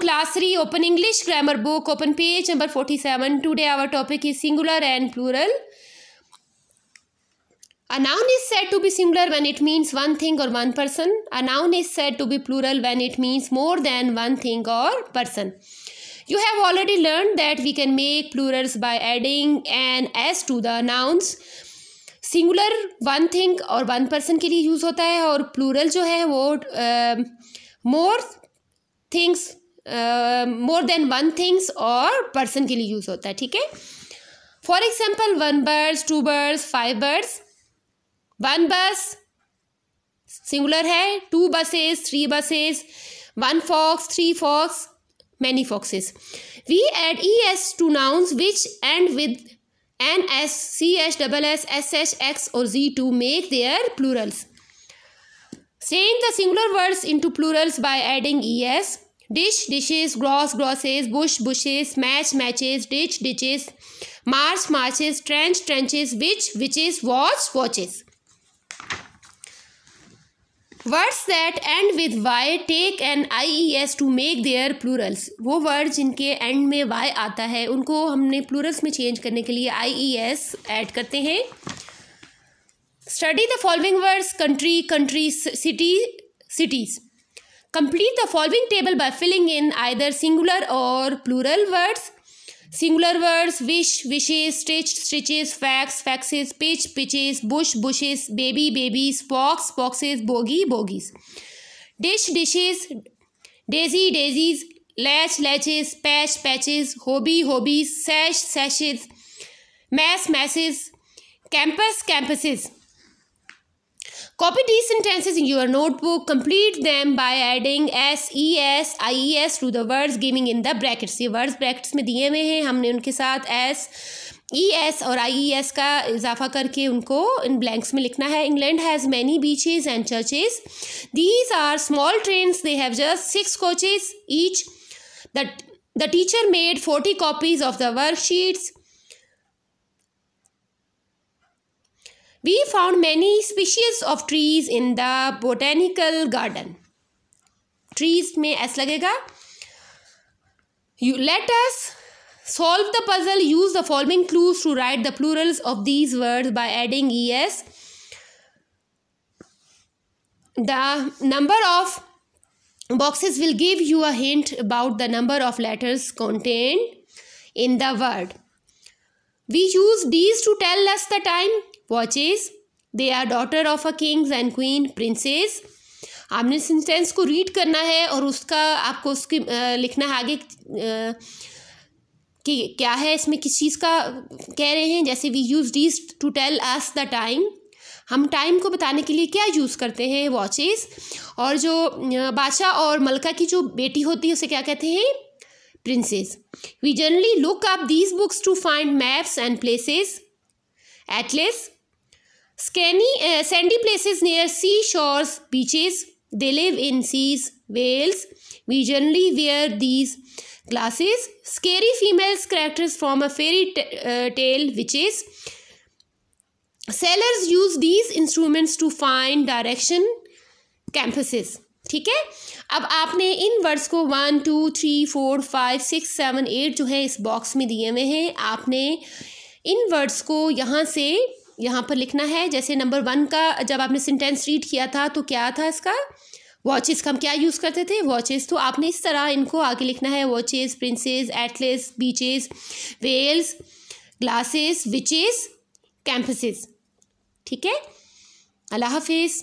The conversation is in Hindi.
Class three open English grammar book open page number forty seven today our topic is singular and plural a is said to be singular when it means one thing or one person a is said to be plural when it means more than one thing or person you have already learn that we can make plurals by adding an S to the announce singular one thing or one person के लिए यूज़ होता है और प्लूरल जो है वो more uh, things more than one things और पर्सन के लिए यूज़ होता है, ठीक है? For example one birds two birds five birds one bus singular है two buses three buses one fox three fox many foxes we add E S to nouns which end with an S C H double S S H X or Z to make their plurals Saying the singular words into plurals by adding es. Dish dishes gross grosses bush bushes match matches ditch ditches march marches trench trenches witch witches watch watches words that end with Y take an I E S to make their plurals वो वर्ड जिनके एंड में वाई आता है, उनको हमने प्लूरल्स में चेंज करने के लिए आई ई एस एड करते हैं. Study the following words country country city cities Complete the following table by filling in either singular or plural words. Singular words wish, wishes, stitch, stitches, fax, faxes, pitch, pitches, bush, bushes, baby, babies, fox, foxes, bogey, bogies. Dish, dishes, daisy, daisies, latch, latches, patch, patches, hobby, hobbies, sash, sashes, mass, masses, campus, campuses. Copy these sentences in your notebook. Complete them by adding s, es, ies to the words giving in the brackets. ये words brackets में दिए हुए हैं हमने उनके साथ s, es और ies का इजाफा करके उनको इन blanks में लिखना है England has many beaches and churches. These are small trains. They have just six coaches each. The, the teacher made 40 copies of the We found many species of trees in the botanical garden. Trees में S लगेगा. You let us solve the puzzle. Use the following clues to write the plurals of these words by adding es. The number of boxes will give you a hint about the number of letters contained in the word. We use these to tell us the time watches they are daughter of a kings and queen princesses आपने सेंटेंस को रीड करना है और उसका आपको उसकी लिखना है आगे कि क्या है इसमें, किस चीज़ का कह रहे हैं? जैसे we use these to tell us the time हम टाइम को बताने के लिए क्या यूज़ करते हैं? वॉचेस और जो बादशाह और मलका की जो बेटी होती है, उसे क्या कहते हैं? Princesses we generally look up these books to find maps and places atlases स्कैनी sandy places near sea shores beaches they live in seas whales we generally wear these glasses scary females characters from a fairy tale witches sailors use these instruments to find direction compasses ठीक है? अब आपने इन वर्ड्स को one two three four five six seven eight जो है इस बॉक्स में दिए हुए हैं, आपने इन वर्ड्स को यहाँ से यहाँ पर लिखना है, जैसे नंबर वन का जब आपने सेंटेंस रीड किया था तो क्या था इसका? वॉचेस का हम क्या यूज़ करते थे? वॉचेस तो आपने इस तरह इनको आगे लिखना है watches princesses atlases beaches whales glasses witches compasses ठीक है? अल्लाह हाफिज़।